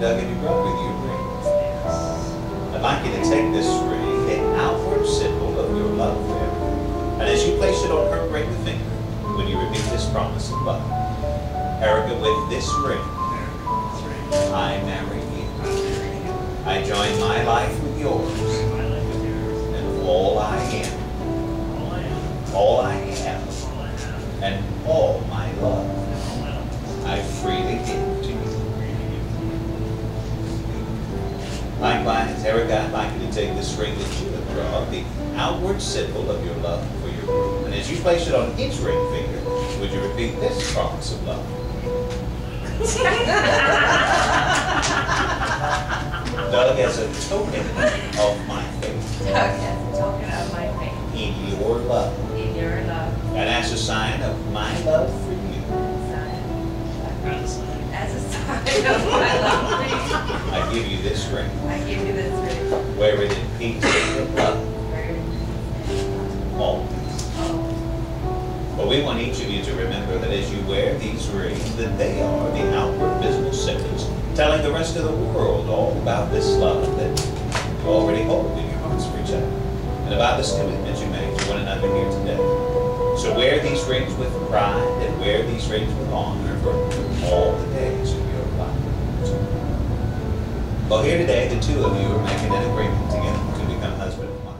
Doug, uh, have you brought with you a ring? I'd like you to take this ring, the outward symbol of your love for him. And as you place it on her ring finger, when you repeat this promise of love, Erica, with this ring, I marry you. I join my life with yours, and all I am, all I have, and all my love, Likewise, Erica, I'd like you to take this ring that you have drawn, the outward symbol of your love for your groom, and as you place it on his ring finger, would you repeat this promise of love? Doug, as a token of my faith. Doug, as a token of my faith. In your love, in your love, and as a sign of my love for you, as a sign of my love for you, I give you this ring, I give you this ring. wear it in peace and love, always. But we want each of you to remember that as you wear these rings, that they are the outward visible symbols, telling the rest of the world all about this love that you already hold in your hearts for each other, and about this commitment you make to one another here today. So wear these rings with pride and wear these rings with honor for all the today, the two of you are making an agreement together to become husband and wife.